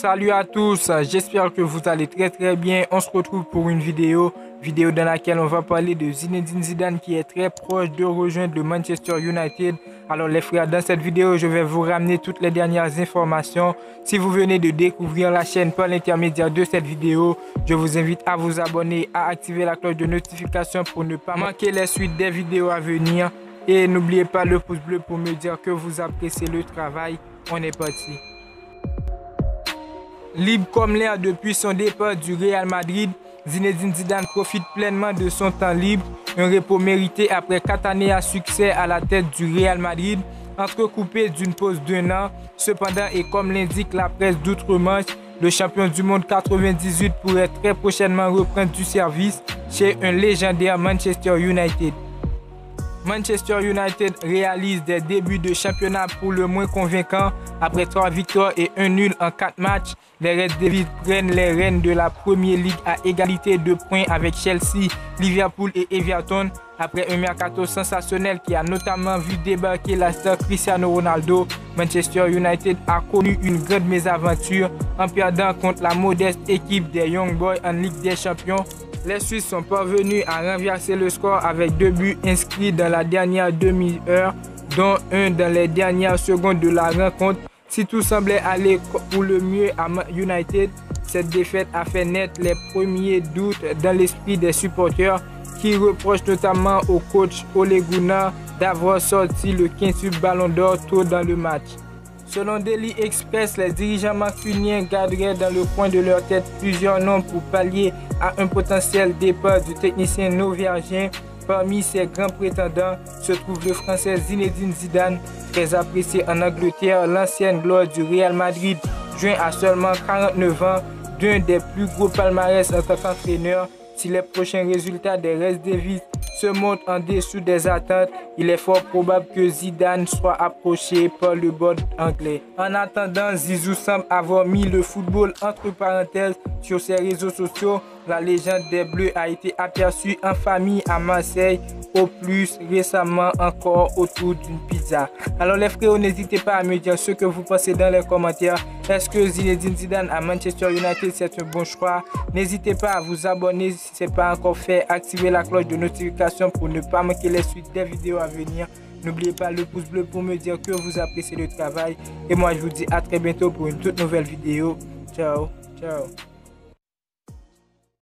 Salut à tous, j'espère que vous allez très très bien. On se retrouve pour une vidéo, vidéo dans laquelle on va parler de Zinedine Zidane qui est très proche de rejoindre le Manchester United. Alors les frères, dans cette vidéo, je vais vous ramener toutes les dernières informations. Si vous venez de découvrir la chaîne par l'intermédiaire de cette vidéo, je vous invite à vous abonner, à activer la cloche de notification pour ne pas manquer les suites des vidéos à venir. Et n'oubliez pas le pouce bleu pour me dire que vous appréciez le travail. On est parti. Libre comme l'air depuis son départ du Real Madrid, Zinedine Zidane profite pleinement de son temps libre, un repos mérité après 4 années à succès à la tête du Real Madrid, entrecoupé d'une pause d'un an. Cependant, et comme l'indique la presse d'outre-Manche, le champion du monde 98 pourrait très prochainement reprendre du service chez un légendaire Manchester United. Manchester United réalise des débuts de championnat pour le moins convaincants. Après 3 victoires et 1 nul en 4 matchs, les Red Devils prennent les rênes de la Premier League à égalité de points avec Chelsea, Liverpool et Everton. Après un mercato sensationnel qui a notamment vu débarquer la star Cristiano Ronaldo, Manchester United a connu une grande mésaventure en perdant contre la modeste équipe des Young Boys en Ligue des Champions les Suisses sont parvenus à renverser le score avec deux buts inscrits dans la dernière demi-heure, dont un dans les dernières secondes de la rencontre. Si tout semblait aller pour le mieux à United, cette défaite a fait naître les premiers doutes dans l'esprit des supporters qui reprochent notamment au coach Ole Gunnar d'avoir sorti le 15 ballon d'or tôt dans le match. Selon Daily Express, les dirigeants mancuniens garderaient dans le coin de leur tête plusieurs noms pour pallier à un potentiel départ du technicien noviergien. Parmi ses grands prétendants se trouve le français Zinedine Zidane, très apprécié en Angleterre, l'ancienne gloire du Real Madrid, joint à seulement 49 ans, d'un des plus gros palmarès en tant qu'entraîneur. Si les prochains résultats des Red Devils se montre en dessous des attentes, il est fort probable que Zidane soit approché par le board anglais. En attendant, Zizou semble avoir mis le football entre parenthèses sur ses réseaux sociaux. La légende des Bleus a été aperçue en famille à Marseille au plus récemment encore autour d'une pizza. Alors les frères, n'hésitez pas à me dire ce que vous pensez dans les commentaires. Est-ce que Zinedine Zidane à Manchester United c'est un bon choix? N'hésitez pas à vous abonner si ce n'est pas encore fait. Activez la cloche de notification pour ne pas manquer les suites des vidéos à venir. N'oubliez pas le pouce bleu pour me dire que vous appréciez le travail. Et moi je vous dis à très bientôt pour une toute nouvelle vidéo. Ciao, ciao.